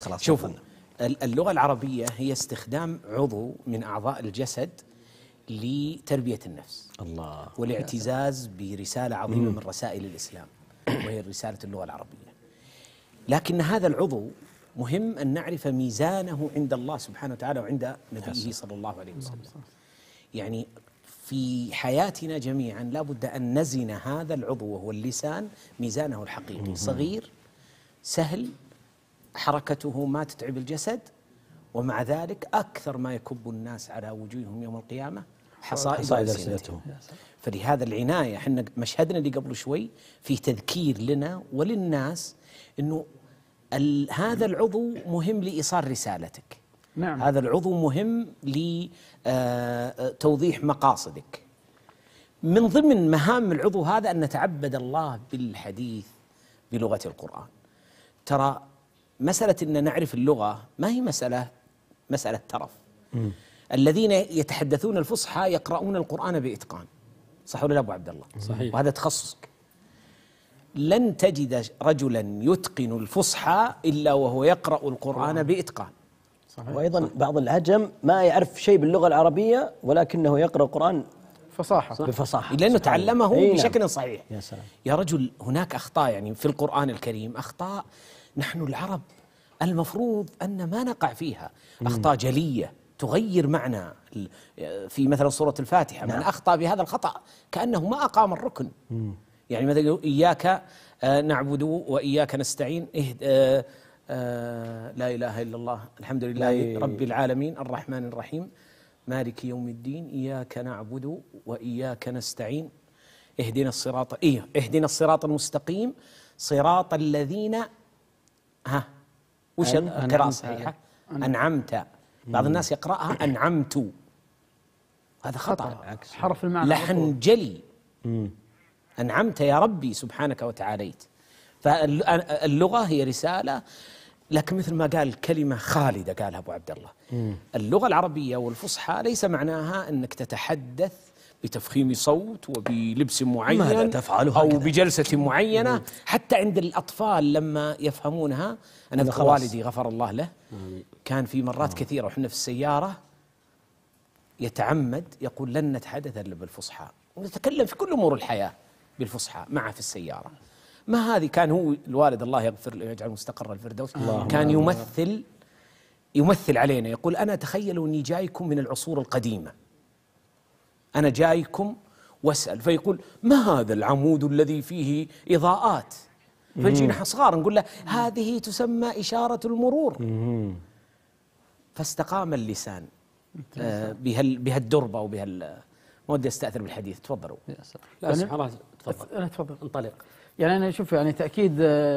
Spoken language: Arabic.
خلاص شوفوا اللغة العربية هي استخدام عضو من أعضاء الجسد لتربية النفس الله. والاعتزاز برسالة عظيمة من رسائل الإسلام وهي رسالة اللغة العربية. لكن هذا العضو مهم أن نعرف ميزانه عند الله سبحانه وتعالى وعند نبيه صلى الله عليه وسلم. يعني في حياتنا جميعا لا بد أن نزن هذا العضو وهو اللسان ميزانه الحقيقي. صغير سهل حركته ما تتعب الجسد ومع ذلك أكثر ما يكب الناس على وجوههم يوم القيامة حصائد حصائد ألسنتهم. فلهذا العناية إحنا مشهدنا اللي قبل شوي في تذكير لنا وللناس إنه ال- هذا العضو مهم لإيصال رسالتك نعم. هذا العضو مهم لتوضيح مقاصدك من ضمن مهام العضو هذا أن نتعبد الله بالحديث بلغة القرآن ترى مسألة إن نعرف اللغة ما هي مسألة مسألة ترف. الذين يتحدثون الفصحى يقرؤون القرآن بإتقان. صح ولا لا أبو عبد الله؟ صحيح. وهذا تخصصك. لن تجد رجلا يتقن الفصحى إلا وهو يقرأ القرآن بإتقان. صحيح. وأيضا بعض العجم ما يعرف شيء باللغة العربية ولكنه يقرأ القرآن فصاحة بفصاحة. لأنه سبحان تعلمه نعم. بشكل صحيح. يا سلام. يا رجل هناك أخطاء يعني في القرآن الكريم أخطاء نحن العرب المفروض أن ما نقع فيها أخطاء جلية تغير معنى في مثلا سورة الفاتحة. من أخطأ بهذا الخطأ؟ كأنه ما أقام الركن. يعني مثلا إياك آه، نعبد وإياك نستعين آه، آه، لا إله إلا الله الحمد لله رب العالمين الرحمن الرحيم مالك يوم الدين إياك نعبد وإياك نستعين. اهدنا الصراط إيه اهدنا الصراط المستقيم صراط الذين ها؟ وش القراءة أنعمت الصحيحة؟ أنعمت. بعض الناس يقرأها أنعمت. هذا خطأ. حرف المعنى. لحن جلي. أنعمت يا ربي سبحانك وتعاليت. فاللغة هي رسالة لكن مثل ما قال كلمة خالدة قالها أبو عبد الله. اللغة العربية والفصحى ليس معناها أنك تتحدث بتفخيم صوت وبلبس معين ماذا تفعل أو؟ بجلسة معينة. حتى عند الأطفال لما يفهمونها أنا أذكر. والدي غفر الله له. كان في مرات كثيرة وإحنا في السيارة يتعمد يقول لن نتحدث إلا بالفصحى. ونتكلم في كل أمور الحياة بالفصحى معه في السيارة. ما هذه؟ كان هو الوالد الله يغفر له ويجعل مستقر الفردوس. كان يمثل يمثل علينا. يقول أنا تخيلوا أني جايكم من العصور القديمة. أنا جايكم وأسأل. فيقول ما هذا العمود الذي فيه إضاءات؟ فيجينا إحنا صغار نقول له هذه تسمى إشارة المرور. فاستقام اللسان آه، بهال بهالدربه وبهال ما ودي أستأثر بالحديث تفضلوا. لا أنا- سبحان الله تفضل. أنا تفضل. انطلق. يعني أنا أشوف يعني تأكيد آه،